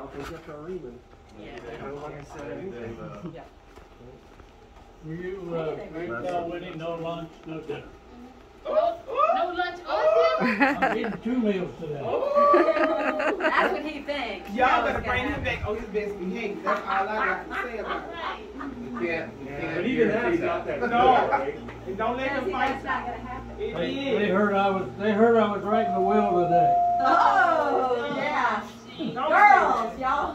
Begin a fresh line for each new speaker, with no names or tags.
They kept on leaving.
Yeah.
No one said anything.
Were you, uh, were you tell Winnie no lunch, no dinner?
No lunch or dinner?
I'm eating two meals today.
That's what he thinks.
Y'all better bring him back on his best behavior. That's all I got to say about it.
Right.
You can't, you can't.
But even that's not that.
No. And don't let him fight.
that's not gonna happen.
It
They, they heard I was, they heard I was writing the will today.
Oh, yeah.